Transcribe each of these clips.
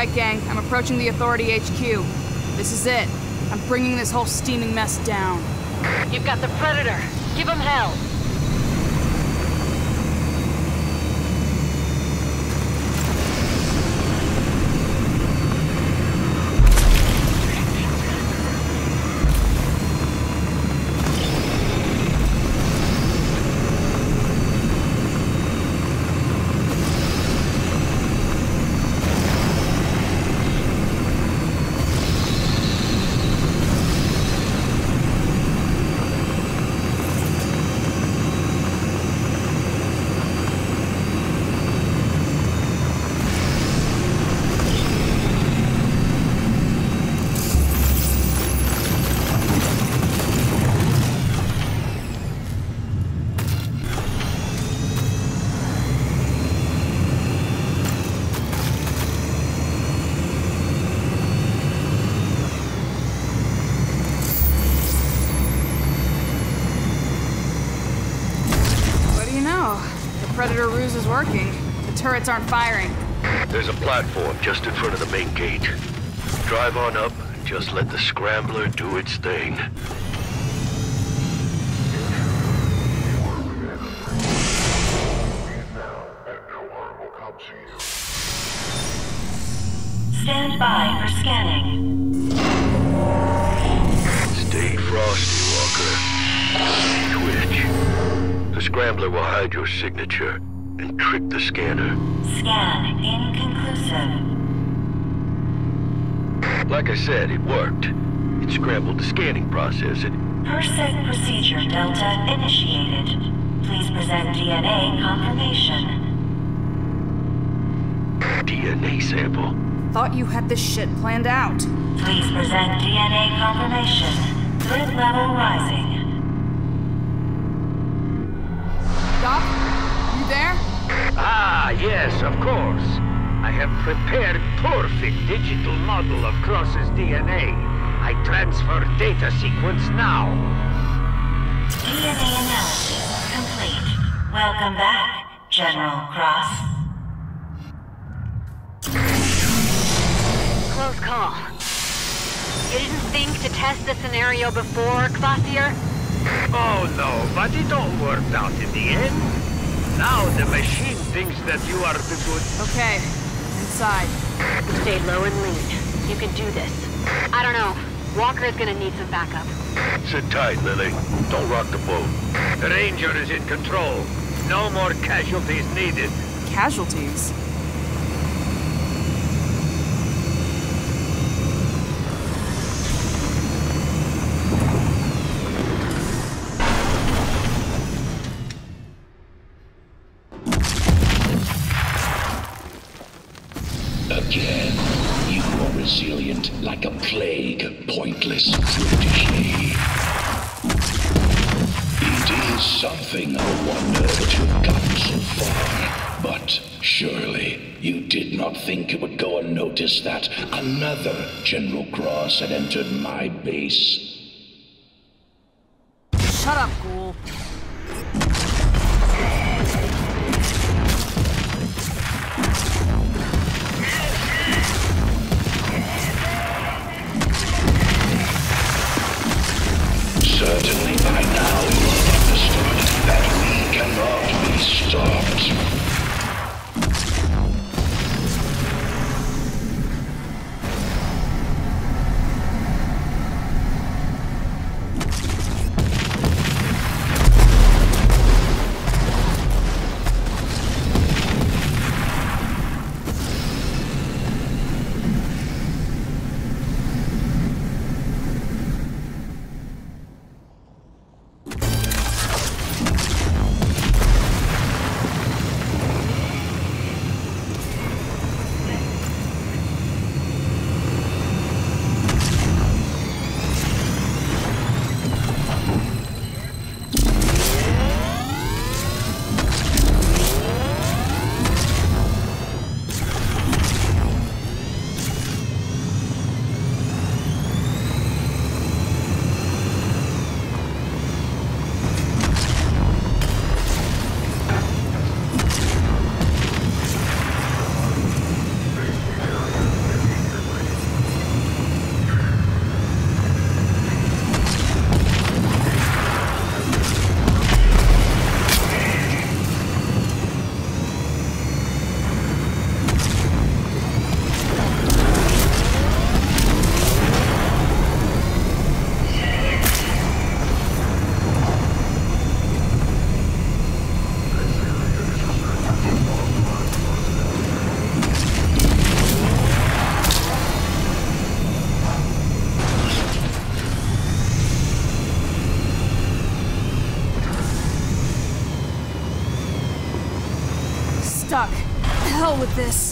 Alright, gang, I'm approaching the Authority HQ. This is it. I'm bringing this whole steaming mess down. You've got the Predator. Give him hell. What do you know? The Predator ruse is working. The turrets aren't firing. There's a platform just in front of the main gate. Drive on up and just let the Scrambler do its thing. Stand by for scanning. Stay frosty, Walker. Twitch. The Scrambler will hide your signature and trick the scanner. Scan inconclusive. Like I said, it worked. It scrambled the scanning process and Persec procedure Delta initiated. Please present DNA confirmation. DNA sample. Thought you had this shit planned out. Please present DNA confirmation. Grid level rising. Ah, yes, of course. I have prepared perfect digital model of Cross's DNA. I transfer data sequence now. DNA analysis complete. Welcome back, General Cross. Close call. You didn't think to test the scenario before, Kvasir? Oh no, but it all worked out in the end. Now the machine thinks that you are the good. Okay. Inside. Stay low and lean. You can do this. I don't know. Walker is gonna need some backup. Sit tight, Lily. Don't rock the boat. The Ranger is in control. No more casualties needed. Casualties. Did not think it would go unnoticed that another General Cross had entered my base. Shut up, ghoul. This.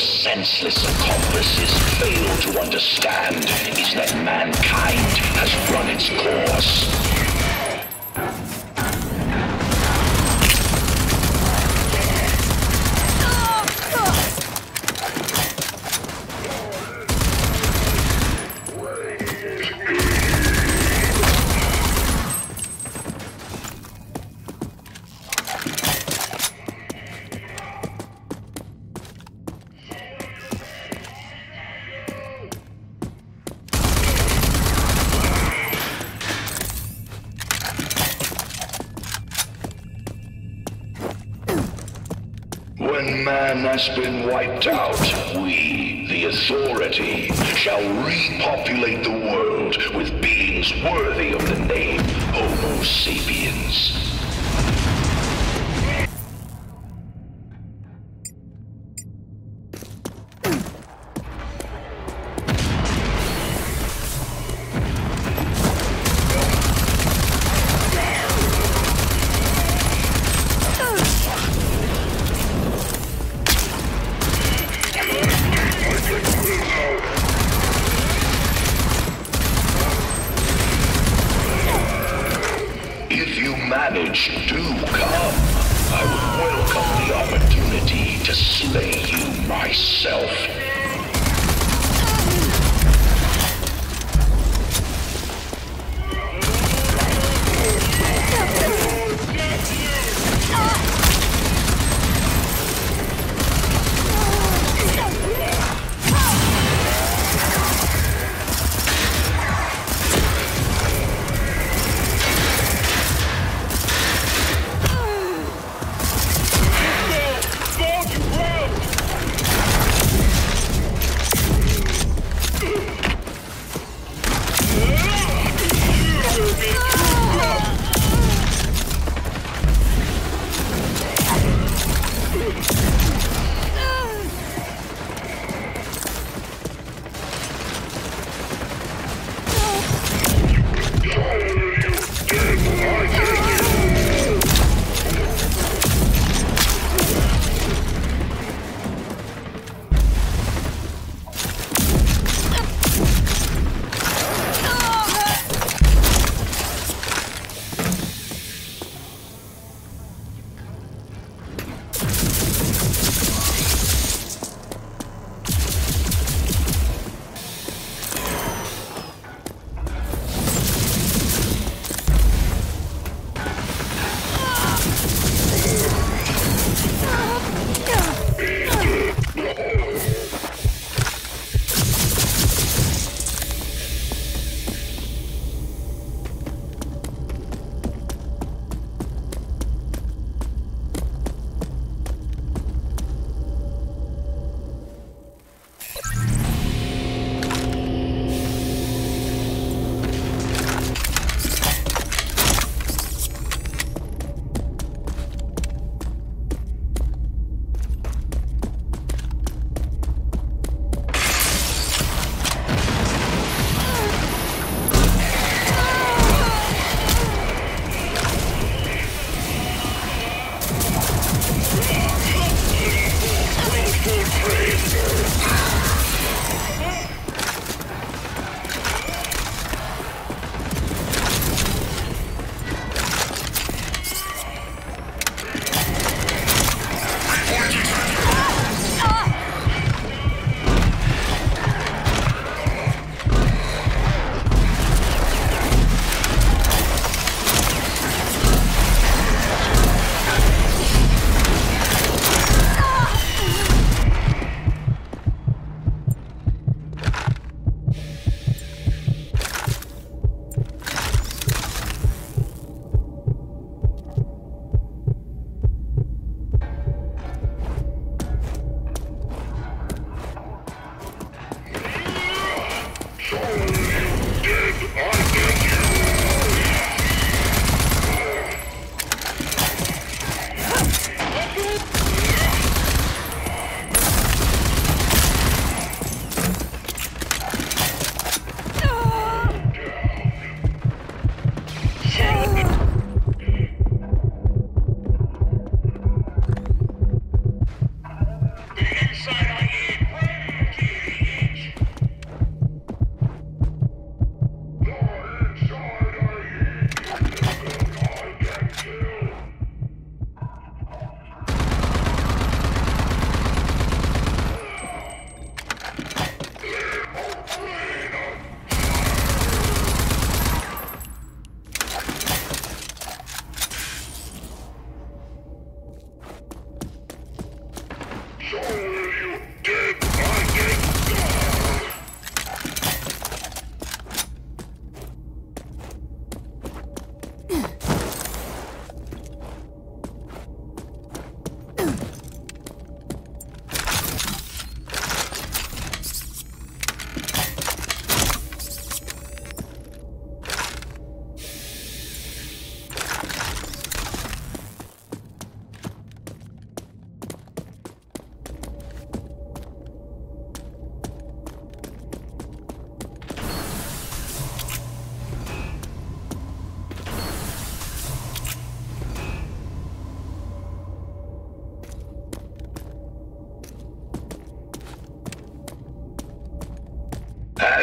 Your senseless accomplices fail to understand is that mankind has run its course. Man has been wiped out, we, the Authority, shall repopulate the world with beings worthy of the name Homo sapiens.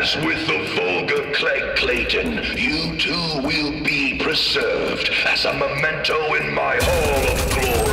As with the vulgar Klegg Clayton, you too will be preserved as a memento in my Hall of Glory.